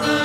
Bye.